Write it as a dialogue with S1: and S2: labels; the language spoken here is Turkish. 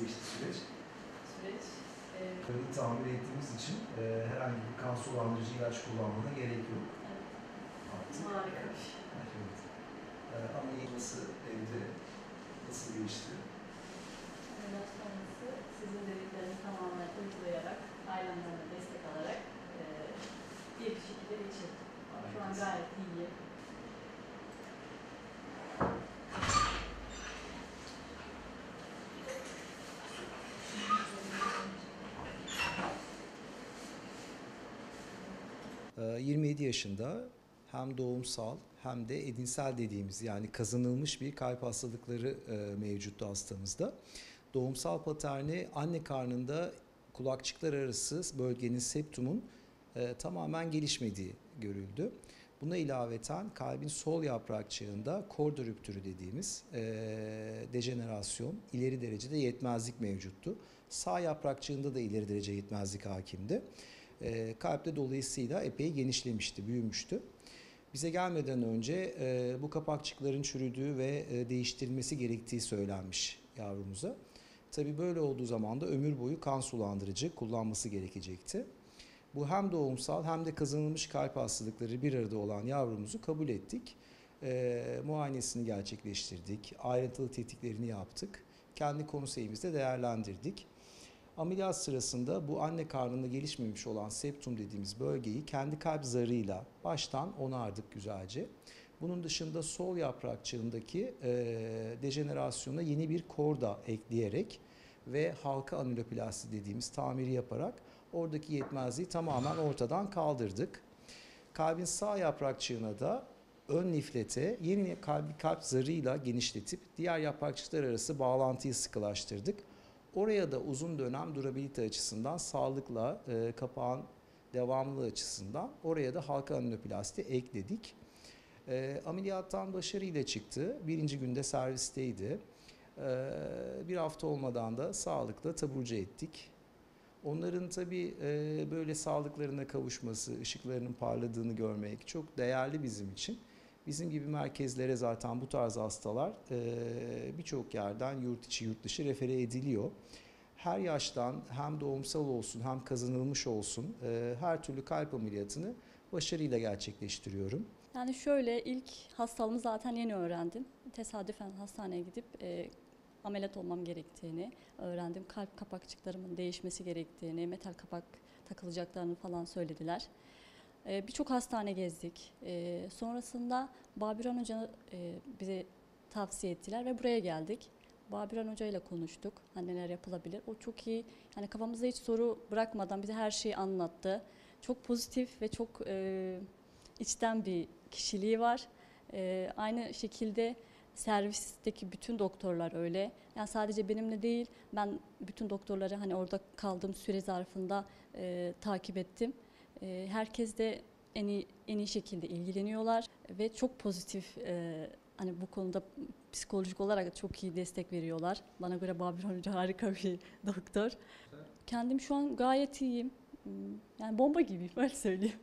S1: geçti süreç?
S2: süreç.
S1: Böyle tamir ettiğimiz için e, herhangi bir kan sulandırıcı ilaç kullanmana gerek yok.
S2: evet,
S1: Artık.
S2: harika bir şey.
S1: Evet. E, ama nasıl evde nasıl geçti?
S2: Ameliyat sonrası sizin dediklerinizi tamamen uygulayarak, ailemden de destek alarak e, bir şekilde geçirdim. Şu an gayet iyi.
S3: 27 yaşında hem doğumsal hem de edinsel dediğimiz yani kazanılmış bir kalp hastalıkları e, mevcuttu hastamızda. Doğumsal paterni anne karnında kulakçıklar arası bölgenin septumun e, tamamen gelişmediği görüldü. Buna ilaveten kalbin sol yaprakçığında korda rüptürü dediğimiz e, dejenerasyon, ileri derecede yetmezlik mevcuttu. Sağ yaprakçığında da ileri derece yetmezlik hakimdi. E, kalpte dolayısıyla epey genişlemişti, büyümüştü. Bize gelmeden önce e, bu kapakçıkların çürüdüğü ve e, değiştirilmesi gerektiği söylenmiş yavrumuza. Tabii böyle olduğu zaman da ömür boyu kan sulandırıcı kullanması gerekecekti. Bu hem doğumsal hem de kazanılmış kalp hastalıkları bir arada olan yavrumuzu kabul ettik. E, muayenesini gerçekleştirdik, ayrıntılı tetkiklerini yaptık. Kendi konseyimizde değerlendirdik. Ameliyat sırasında bu anne karnında gelişmemiş olan septum dediğimiz bölgeyi kendi kalp zarıyla baştan onardık güzelce. Bunun dışında sol yaprakçığındaki e, dejenerasyona yeni bir korda ekleyerek ve halka anüloplasti dediğimiz tamiri yaparak oradaki yetmezliği tamamen ortadan kaldırdık. Kalbin sağ yaprakçığına da ön niflete yeni kalp, kalp zarıyla genişletip diğer yaprakçıklar arası bağlantıyı sıkılaştırdık. Oraya da uzun dönem durabilite açısından sağlıkla e, kapağın devamlılığı açısından oraya da halka anüloplasti ekledik. E, ameliyattan başarıyla çıktı. Birinci günde servisteydi. E, bir hafta olmadan da sağlıkla taburcu ettik. Onların tabii e, böyle sağlıklarına kavuşması, ışıklarının parladığını görmek çok değerli bizim için. Bizim gibi merkezlere zaten bu tarz hastalar e, birçok yerden yurt içi yurt dışı refere ediliyor. Her yaştan hem doğumsal olsun hem kazanılmış olsun e, her türlü kalp ameliyatını başarıyla gerçekleştiriyorum.
S4: Yani şöyle ilk hastalığımı zaten yeni öğrendim. Tesadüfen hastaneye gidip e, ameliyat olmam gerektiğini öğrendim. Kalp kapakçıklarımın değişmesi gerektiğini, metal kapak takılacaklarını falan söylediler. E, Birçok hastane gezdik. E, sonrasında Babiran Hoca e, bize tavsiye ettiler ve buraya geldik. Babiran Hoca ile konuştuk. Hani neler yapılabilir. O çok iyi. Yani kafamızda hiç soru bırakmadan bize her şeyi anlattı. Çok pozitif ve çok e, içten bir kişiliği var. E, aynı şekilde servisteki bütün doktorlar öyle. Yani sadece benimle değil, ben bütün doktorları hani orada kaldığım süre zarfında e, takip ettim. E, herkes de en iyi, en iyi şekilde ilgileniyorlar ve çok pozitif e, hani bu konuda psikolojik olarak çok iyi destek veriyorlar. Bana göre Babür Hoca harika bir doktor. Kendim şu an gayet iyiyim. Hmm, Yani bomba gibiyim öyle söyleyeyim.